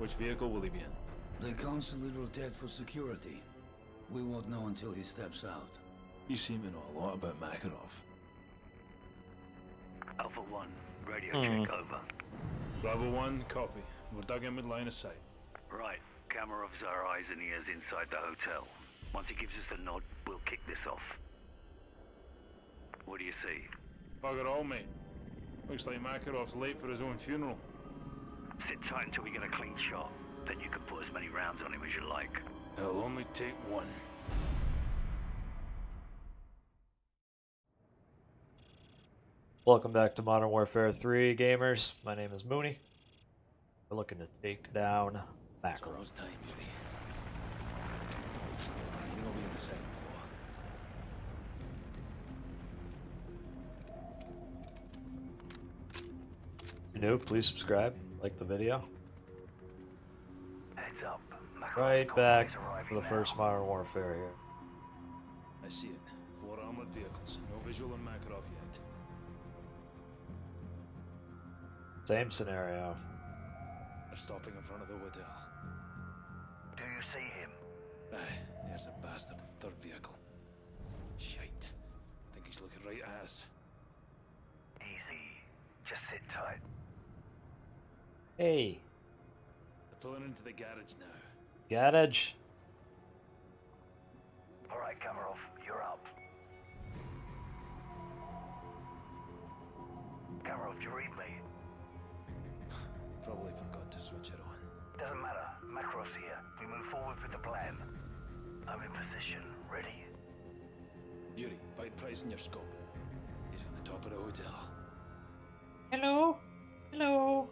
Which vehicle will he be in? They constantly rotate for security. We won't know until he steps out. You seem to know a lot about Makarov. Alpha 1, radio Hmm. check over. Bravo 1, copy. We're dug in with line of sight. Right, Kamarov's our eyes and ears inside the hotel. Once he gives us the nod, we'll kick this off. What do you see? Bugger all, mate. Looks like Makarov's late for his own funeral. Sit tight until we get a clean shot. Then you can put as many rounds on him as you like. It'll only take one. Welcome back to Modern Warfare 3, gamers. My name is Moonie. We're looking to take down Makarov. Tomorrow's time, Yuri. Meeting will be on the second floor. If you're new, please subscribe, like the video. Heads up. Right back is arriving for the now. first Modern Warfare here. I see it. Four armored vehicles. No visual on Makarov yet. Same scenario. They're stopping in front of the hotel. Do you see him? Aye, there's a bastard third vehicle. Shite. I think he's looking right at us. Easy. Just sit tight. Hey, They're pulling into the garage now. Gadage. All right, Kamarov, you're up. Kamarov, do you read me? Probably forgot to switch it on. Doesn't matter. Makarov's here. We move forward with the plan. I'm in position. Ready? Yuri, find Price in your scope. He's on the top of the hotel. Hello? Hello?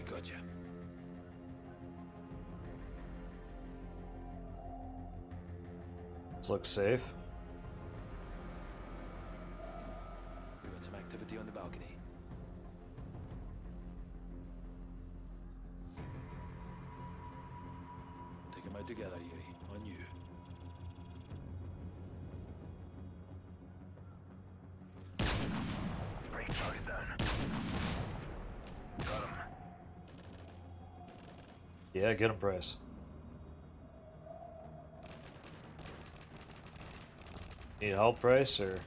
We got you. This looks safe. We got some activity on the balcony. Take them out together, Yeah, get him, Price. Need help, Price, or?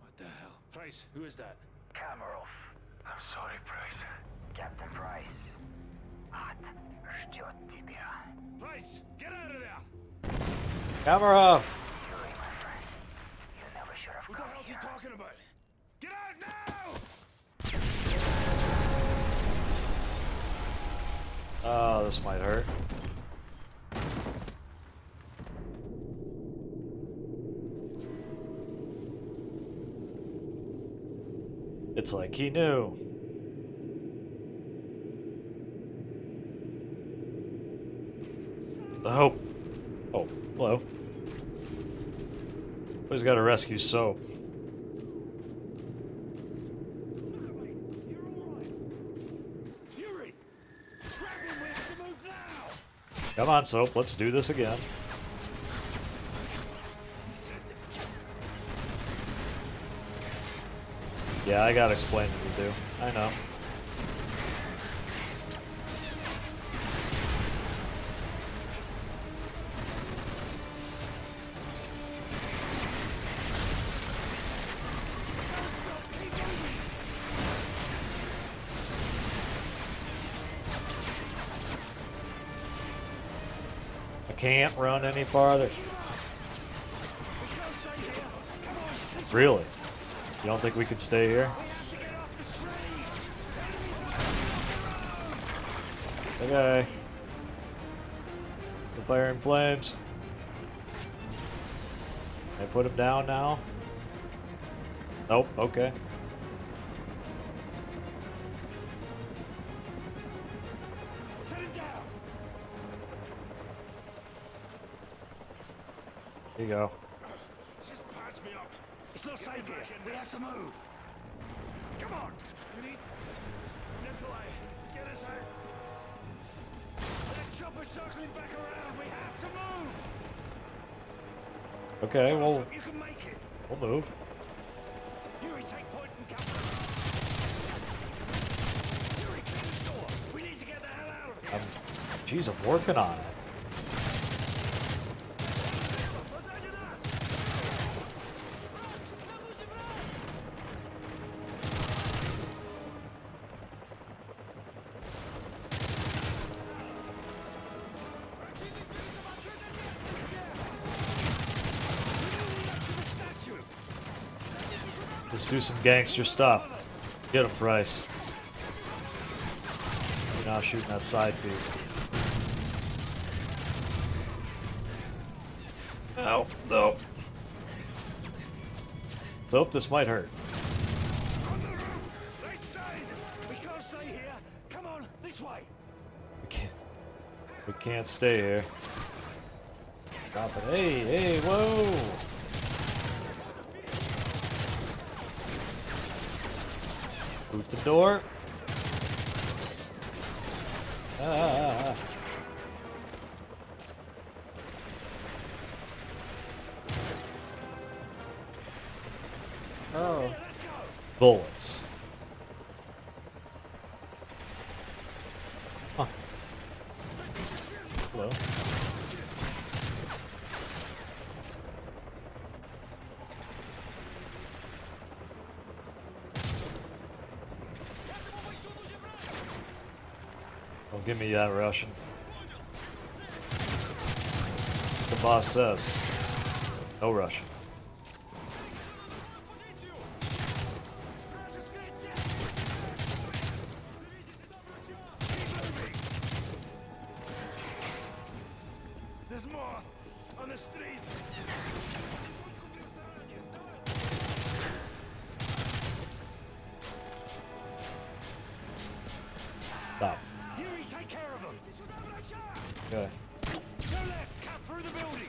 What the hell? Price, who is that? Kamarov. I'm sorry, Price. Captain Price. Ад ждет тебя. Price, get out of there! Kamarov! Oh, this might hurt. It's like he knew. The hope. Oh, hello. Always got to rescue soap. Yuri! Grab him, we have to move now! Come on, soap. Let's do this again. Yeah, I got explaining to do. I know. Can't run any farther. Really? You don't think we could stay here? Okay. The fire and flames. I put him down now? Nope, okay. you go. Just patch me up. It's not safe here. We have to move. Come on. We need Nikolai. Get us out. That chopper's circling back around. We have to move. Okay, well, you can make it. we'll move. Yuri, take point and cover. Yuri, clear the door. We need to get the hell out of here. Um, I'm working on it. Some gangster stuff. Get him, Price. You're not shooting that side piece. Ow, no. So this might hurt. We can't! We can't, stay here. Stop it. Hey, hey, whoa! Boot the door. Ah. Oh. Bullets. Huh. Hello. Don't give me that Russian. The boss says. No Russian. There's more on the street! Go left, cut through the building!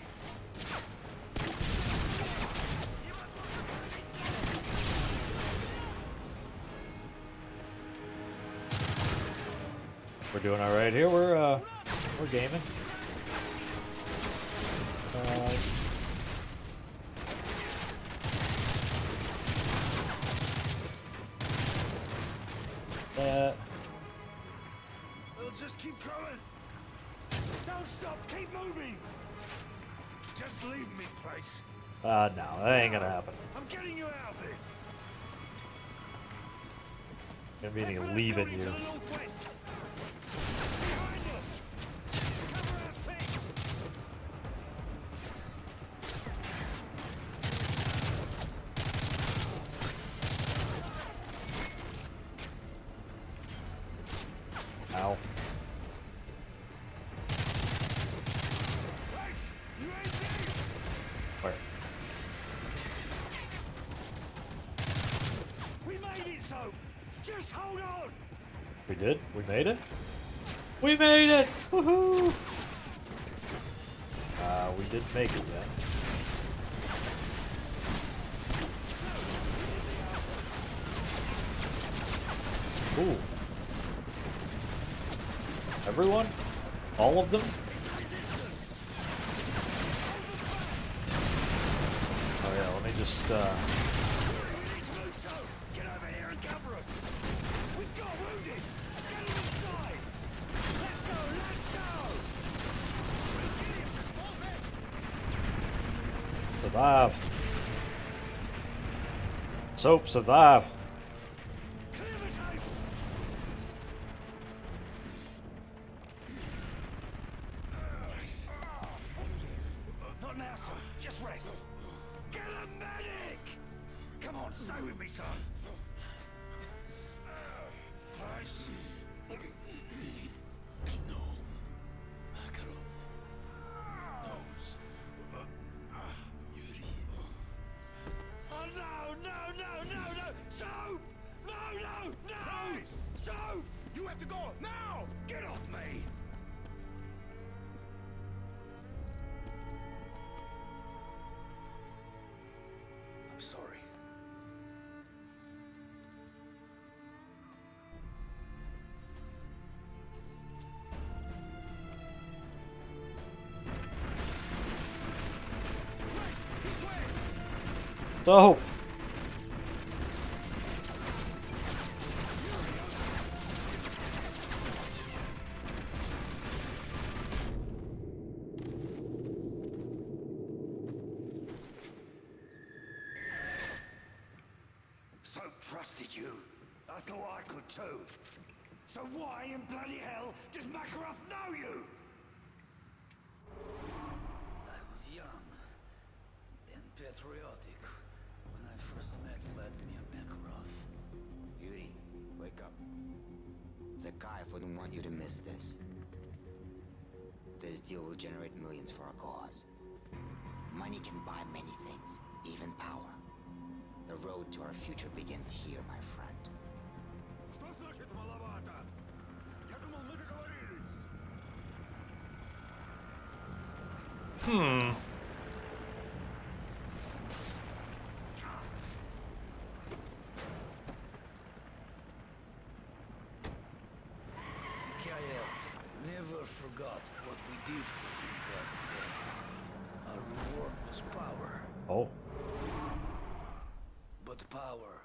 We're doing all right here. We're uh, we're gaming. Did? We made it? We made it! Woohoo! Uh, we didn't make it yet. Ooh. Everyone? All of them? Oh yeah, let me just, uh... Get over here and cover us! We've got wounded! Get him inside! Let's go, let's go! Survive. Soap, survive. Trusted forgot what we did for him that day. Our reward was power, Oh. but power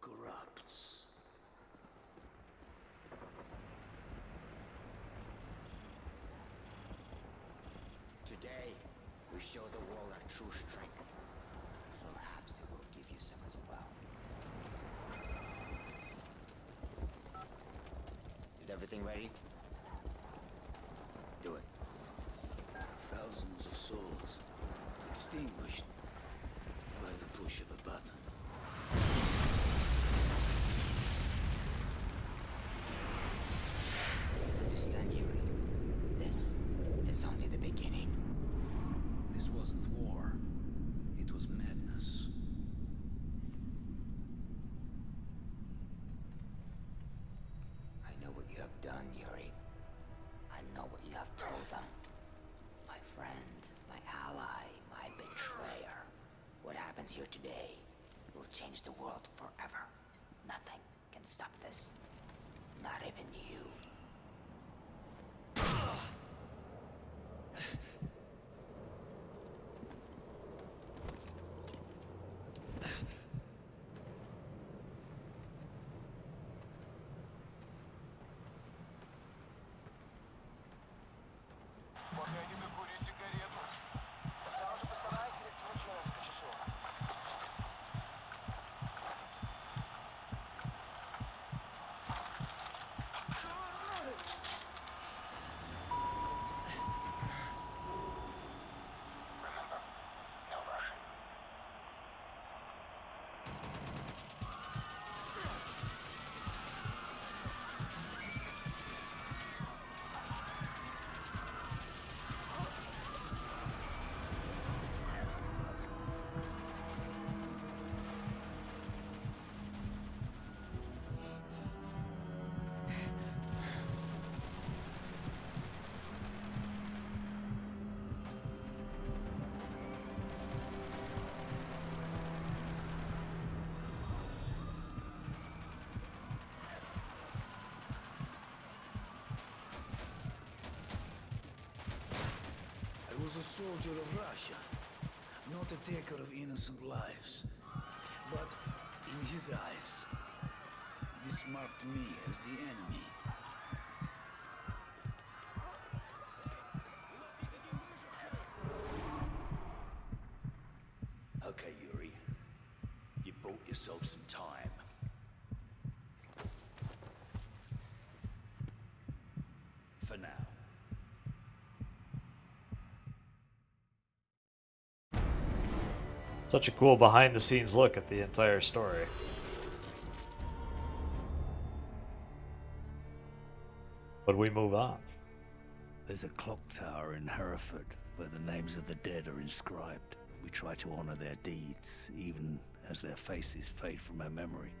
corrupts. Today, we show the world our true strength. Perhaps it will give you some as well. Is everything ready? Do it. Thousands of souls extinguished by the push of a button. Understand, Yuri? This is only the beginning. This wasn't war. It was madness. I know what you have done, Yuri. I know what you have told them. My friend, my ally, my betrayer. What happens here today will change the world forever. Nothing can stop this. Not even you. Was a soldier of Russia, not a taker of innocent lives. But in his eyes, this marked me as the enemy. Okay, Yuri. You bought yourself some time. For now. Such a cool behind the scenes look at the entire story. But we move on. There's a clock tower in Hereford where the names of the dead are inscribed. We try to honor their deeds, even as their faces fade from our memory.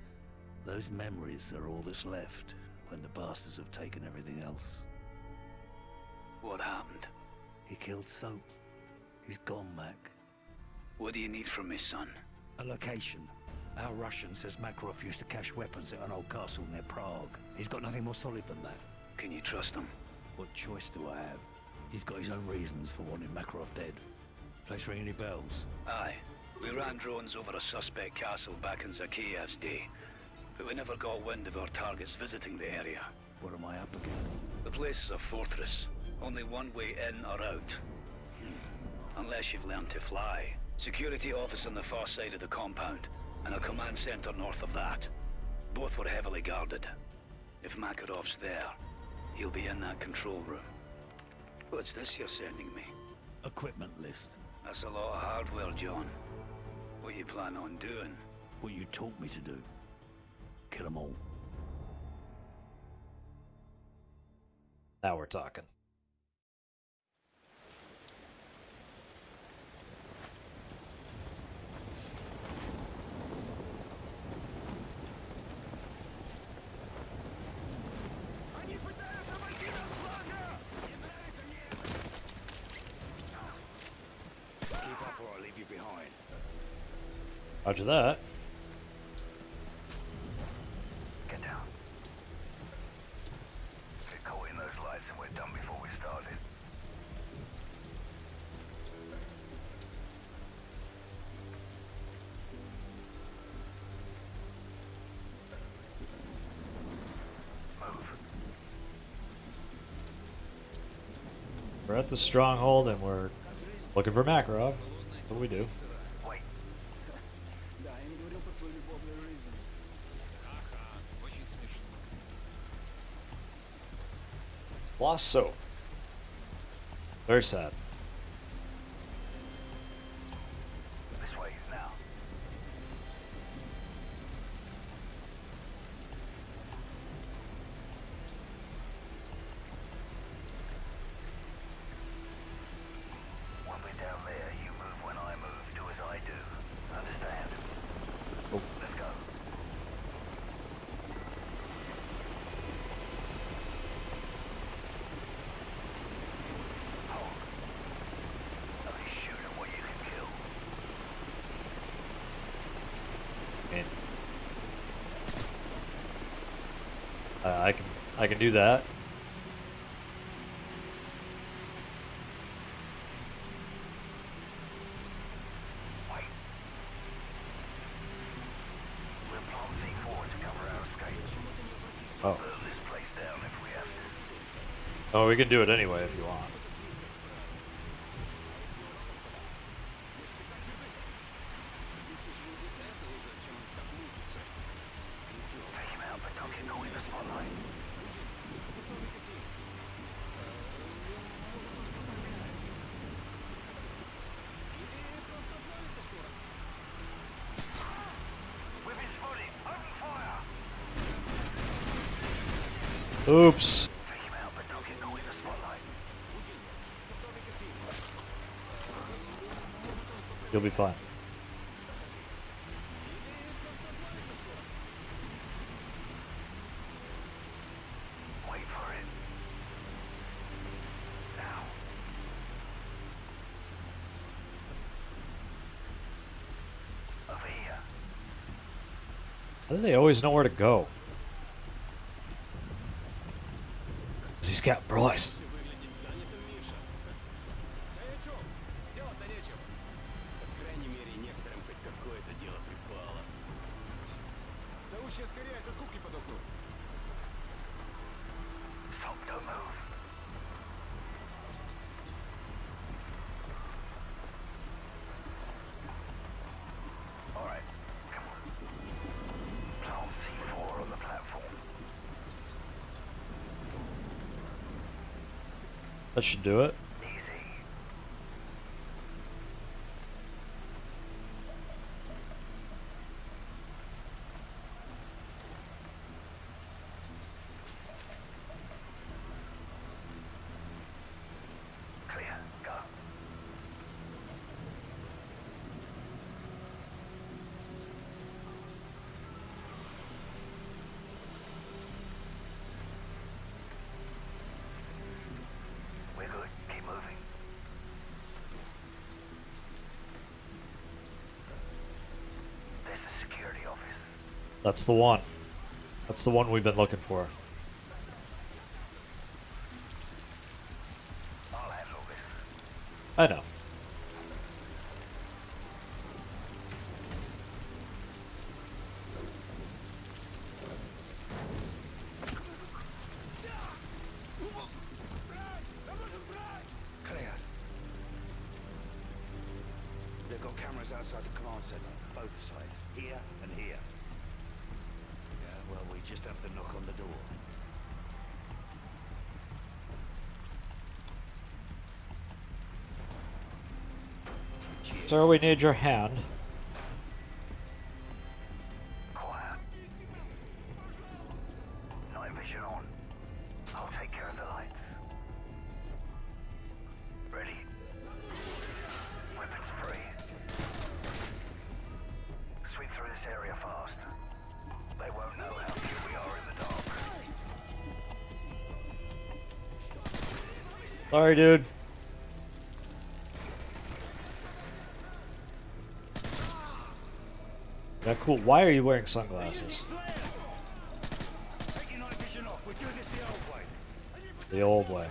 Those memories are all that's left when the bastards have taken everything else. What happened? He killed Soap. He's gone, Mac. What do you need from me, son? A location. Our Russian says Makarov used to cache weapons at an old castle near Prague. He's got nothing more solid than that. Can you trust him? What choice do I have? He's got his own reasons for wanting Makarov dead. Place ring any bells? Aye. We ran drones over a suspect castle back in Zakhaev's day, but we never got wind of our targets visiting the area. What am I up against? The place is a fortress. Only one way in or out. Hmm. Unless you've learned to fly. Security office on the far side of the compound, and a command center north of that. Both were heavily guarded. If Makarov's there, he'll be in that control room. What's this you're sending me? Equipment list. That's a lot of hardware, John. What you plan on doing? What you taught me to do. Kill them all. Now we're talking. Roger that. Get down. Get caught in those lights and we're done before we started. Move. We're at the stronghold and we're looking for Makarov. That's what we do. Soap. Very sad. This way now. When we're down there, you move when I move. Do as I do. Understand? Oh. Let's go. Hold. Only shoot at what you can kill. And uh, I can I can do that. Wait. We'll plant C4 to cover our escape. Oh, Burn this place down if we have to. oh, we can do it anyway if you want. Take him out, but don't get caught in the spotlight. We've been spotted. Open fire. Oops. Take him out, but don't get caught in the spotlight. You'll be fine. Wait for it. Now. Over here. How do they always know where to go? He's Bryce. That should do it. That's the one. That's the one we've been looking for. I know. They've got cameras outside the command center, both sides, here and here. Yeah, just have to knock on the door. Sir, we need your hand. Sorry, dude. Yeah, cool. Why are you wearing sunglasses? The old way.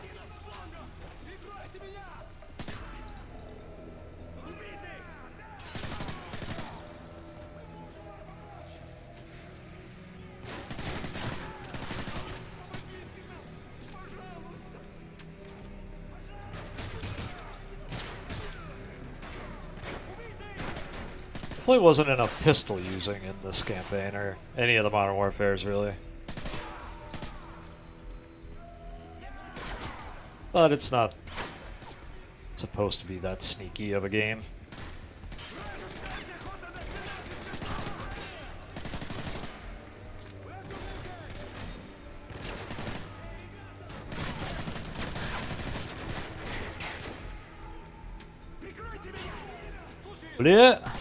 Definitely wasn't enough pistol using in this campaign, or any of the Modern Warfares, really. But it's not supposed to be that sneaky of a game. Bleh.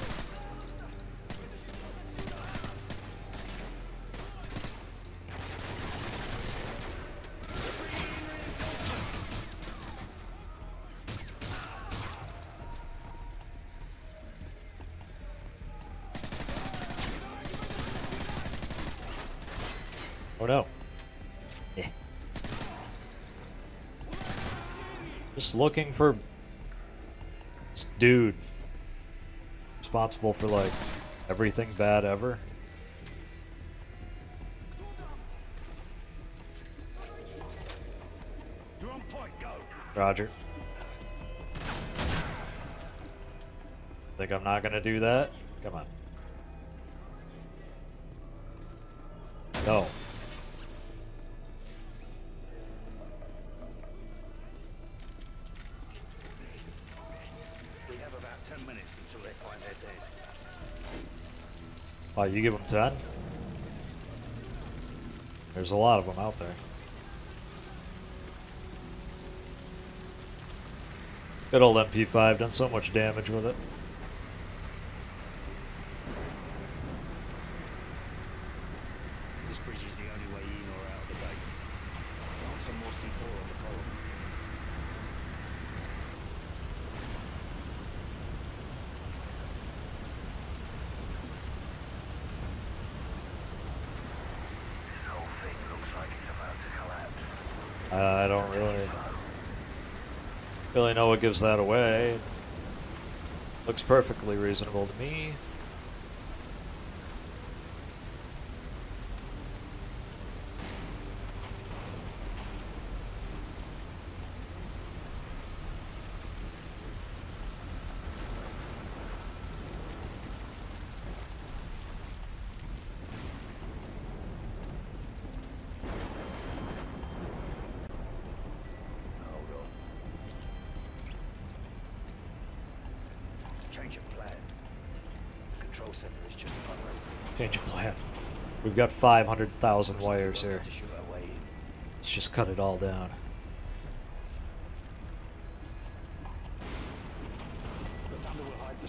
Oh no. Eh. Just looking for this dude responsible for like everything bad ever. You're on point. Go. Roger. Think I'm not gonna do that? Come on. You give them 10? There's a lot of them out there. Good old MP5, done so much damage with it. This bridge is the only way in or out of the base. Some more C4 on the column. This whole thing looks like it's about to collapse. Uh, I don't really really know what gives that away. Looks perfectly reasonable to me. Hold on. Change of plan. The control center is just above us. Change of plan. We've got 500,000 wires here. To shoot our way in. Let's just cut it all down. The thunder will hide the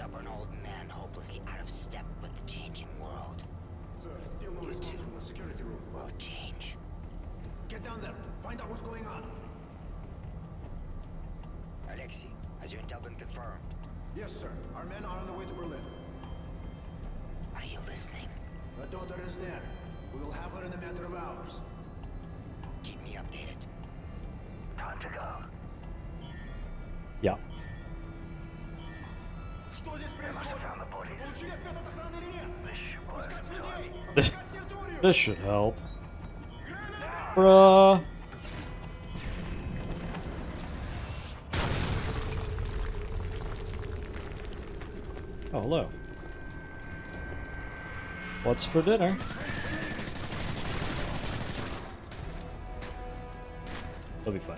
A stubborn old man hopelessly out of step with the changing world. Sir, still no You response from the security room. will change. Get down there. Find out what's going on. Alexei, has your intel been confirmed? Yes, sir. Our men are on the way to Berlin. Are you listening? The daughter is there. We will have her in a matter of hours. Keep me updated. Time to go. Yeah. Что здесь происходит? found the bodies. Получили ответ от охраны или нет? This should work. Пускать людей! This- Пускать территорию! This should help. Bruh. Oh, hello. What's for dinner? It'll be fun.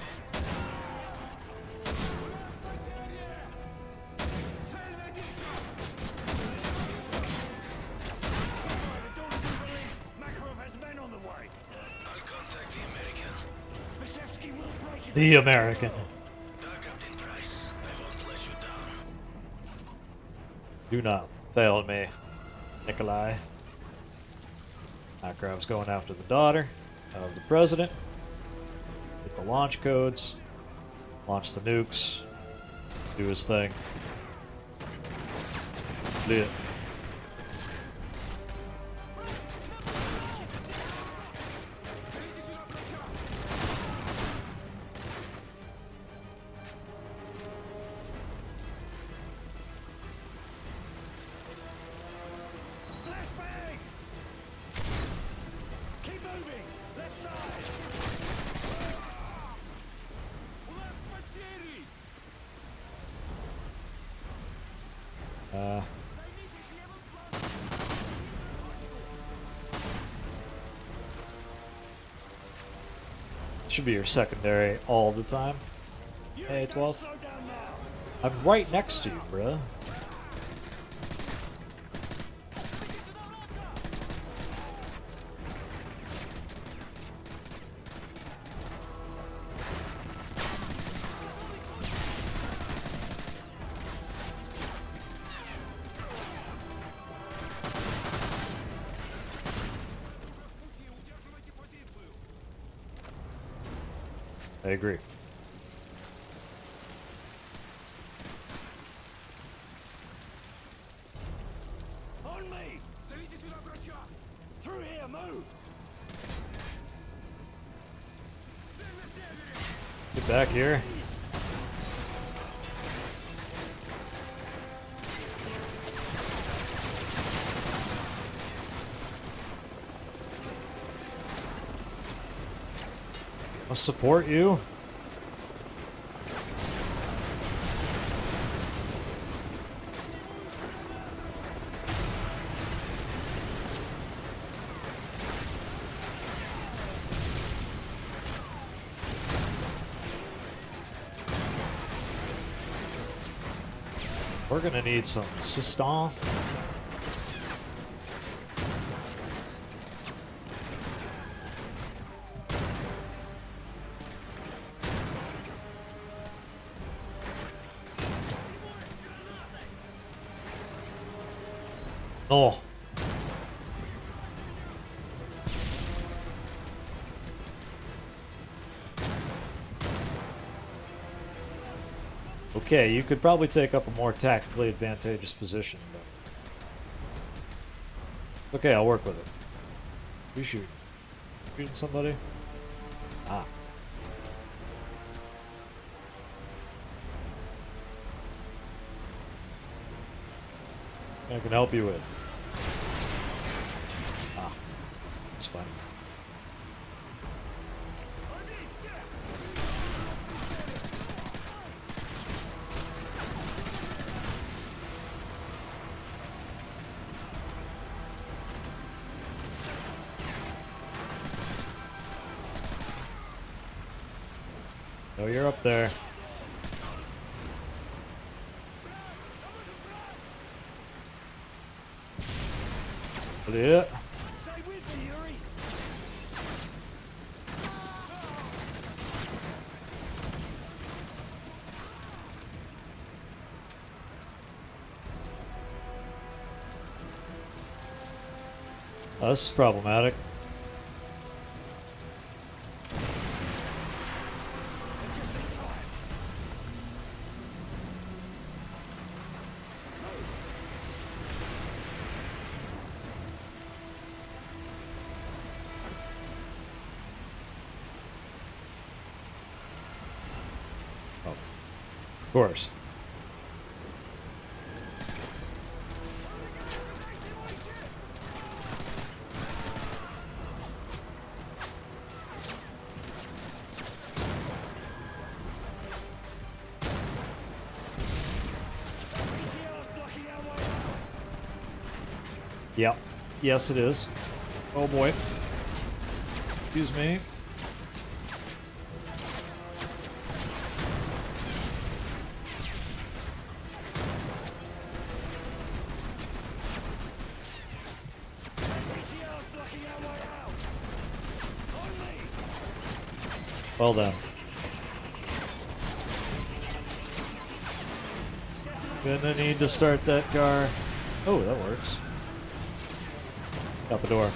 You American. Do not fail me, Nikolai. Makarov's going after the daughter of the president. Get the launch codes. Launch the nukes. Do his thing. Lit. Uh, should be your secondary all the time. Hey, 12. Slow down now! I'm right next to you, bruh. On me! Зовите сюда врача! Through here, move! Цель на севере! Get back here. I'll support you. We're gonna need some assistance. Okay, you could probably take up a more tactically advantageous position, but... Okay, I'll work with it. You shoot. Shooting somebody? Ah. I can help you with. Ah. It's fine. there. Yeah. This is problematic. Course. Yep. Yes, it is. Oh boy. Excuse me. Well done. Gonna need to start that car. Oh, that works. Out the door.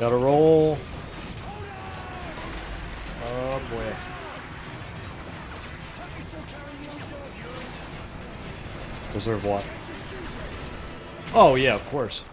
Gotta roll. Oh boy. Reserve what? Oh yeah, of course.